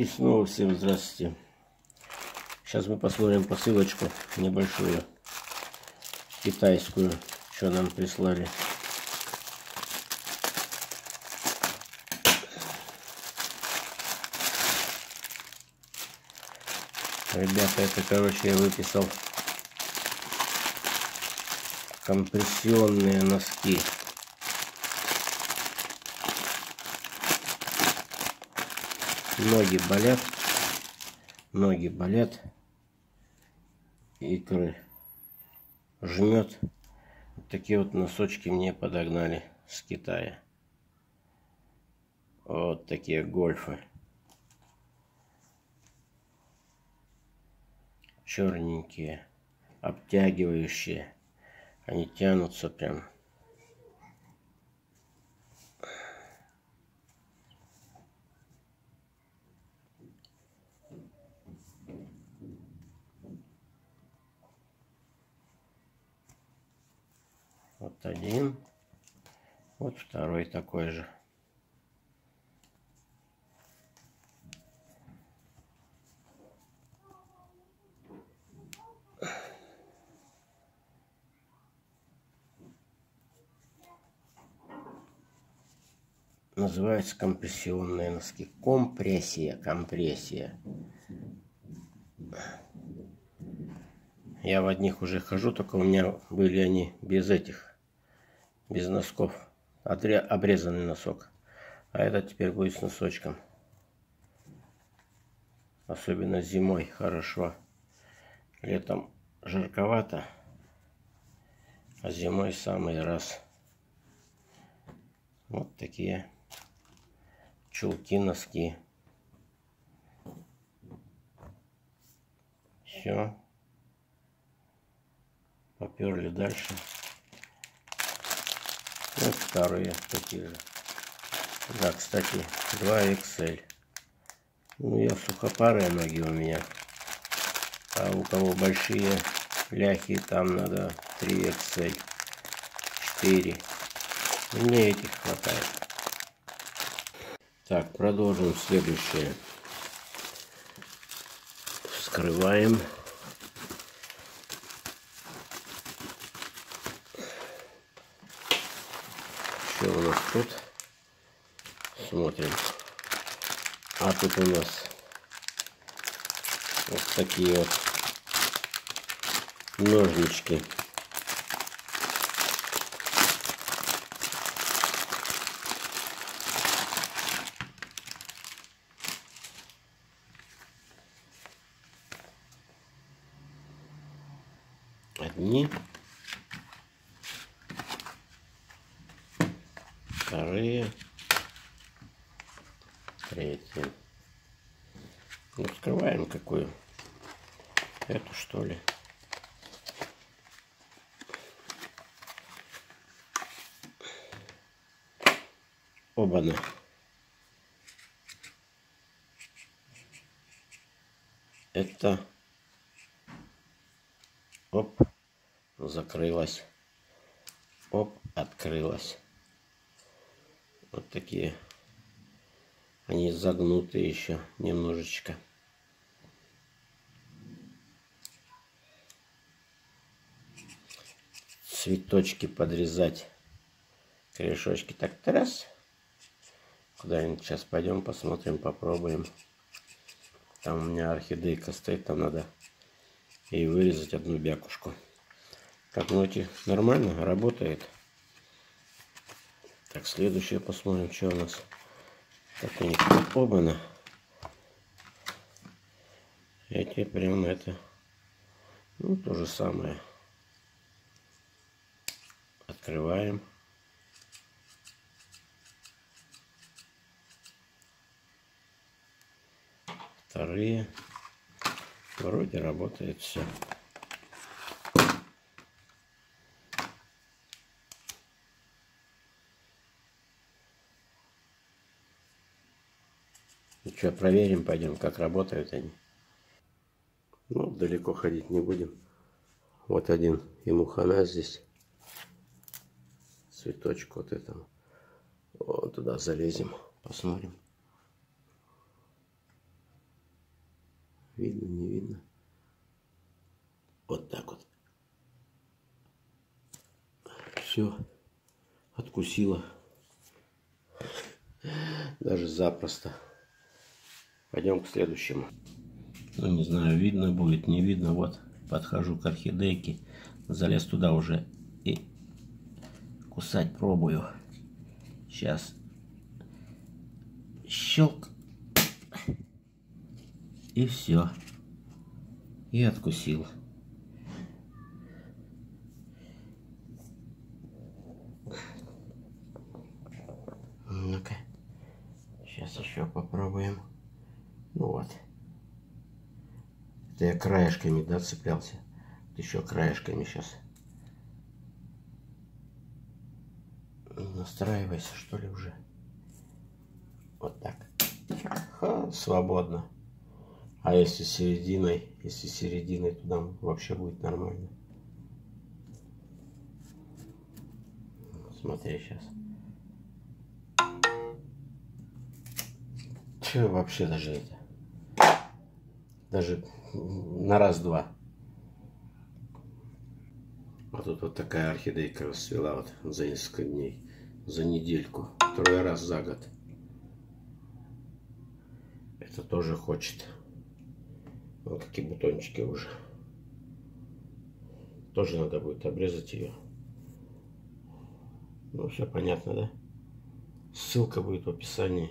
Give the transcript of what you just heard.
И снова всем здравствуйте. Сейчас мы посмотрим посылочку небольшую, китайскую, что нам прислали. Ребята, это, короче, я выписал компрессионные носки. Ноги болят, ноги болят, икры жмет. Вот такие вот носочки мне подогнали с Китая. Вот такие гольфы. черненькие, обтягивающие. Они тянутся прям. Вот один. Вот второй такой же. называется компрессионные носки. Компрессия, компрессия. Я в одних уже хожу, только у меня были они без этих, без носков. Обрезанный носок. А этот теперь будет с носочком. Особенно зимой хорошо. Летом жарковато, а зимой самый раз. Вот такие чулки, носки. Все. Поперли дальше. Вот вторые такие же. Да, кстати, 2 XL. Ну, я сухопарые ноги у меня. А у кого большие ляхи, там надо 3 XL. 4. Мне этих хватает. Так, продолжим следующее. Вскрываем. Что у нас тут? Смотрим. А тут у нас вот такие вот ножнички. одни, вторые, третьи. Ну, какую? Эту что ли? Оба-на. Это оп закрылась. Оп, открылась. Вот такие. Они загнутые еще немножечко. Цветочки подрезать. Корешочки так раз. Куда-нибудь сейчас пойдем посмотрим, попробуем. Там у меня орхидейка стоит, там надо и вырезать одну бякушку. Так, ну эти нормально работает. Так, следующее посмотрим, что у нас. Так, у них оба Эти прям это, ну, то же самое. Открываем. Вторые. Вроде работает все. Ну что, проверим, пойдем, как работают они. Ну, далеко ходить не будем. Вот один ему хана здесь. Цветочек вот этого. Вот туда залезем, посмотрим. Видно, не видно. Вот так вот. Все. Откусила. Даже запросто. Пойдем к следующему. Ну, не знаю, видно будет, не видно. Вот, подхожу к орхидейке. Залез туда уже и кусать пробую. Сейчас. Щелк. И все. И откусил. Ну-ка. Сейчас еще попробуем. Вот. Это я краешками, да, цеплялся. Еще краешками сейчас. Настраивайся, что ли, уже. Вот так. Ха, свободно. А если серединой, если серединой, то там вообще будет нормально. Смотри сейчас. Че вообще даже это? Даже на раз-два. А тут вот такая орхидейка расцвела вот за несколько дней, за недельку, второй раз за год. Это тоже хочет. Вот такие бутончики уже. Тоже надо будет обрезать ее. Ну, все понятно, да? Ссылка будет в описании.